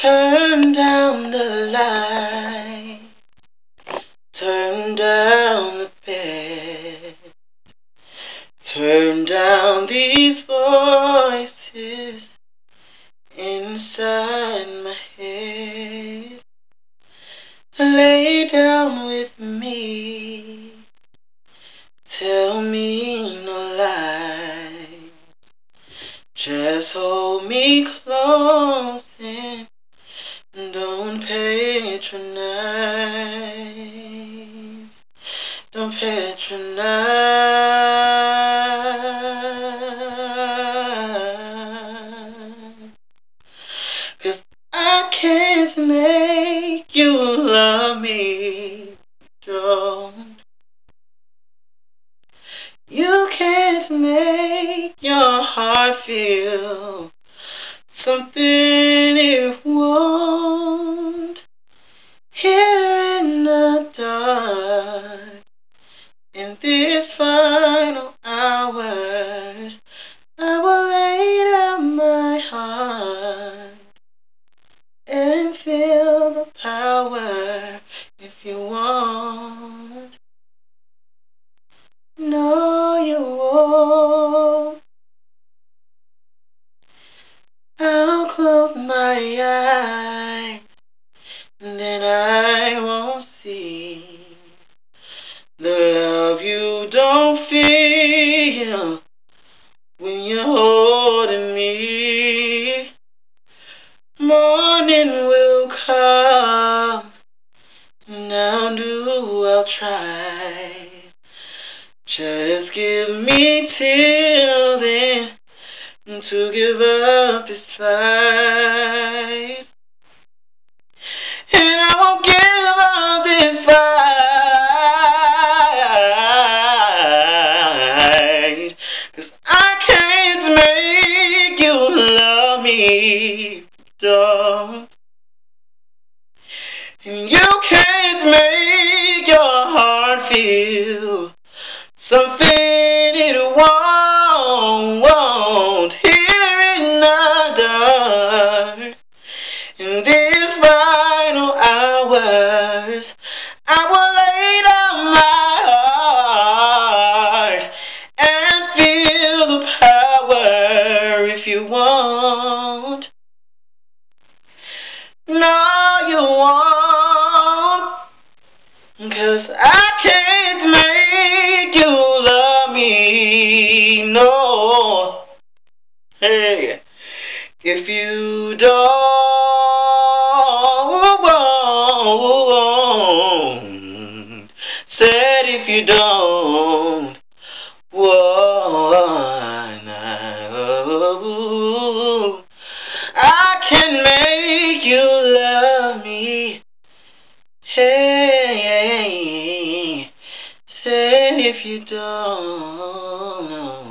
Turn down the light. Turn down the bed. Turn down these voices inside my head. Lay down with me. Tell me no lies. Just hold me close I can't make you love me. Don't. You can't make your heart feel something it won't. Here in the dark, in these final hours, I will I'll try. Just give me till then to give up this fight. And I won't give up this fight. Cause I can't make you love me, don't. And you something it won't, won't the dark. In these final hours, I will lay down my heart and feel the power if you want. No, Hey, if you don't, said if you don't, wanna, I can make you love me. Hey, said if you don't.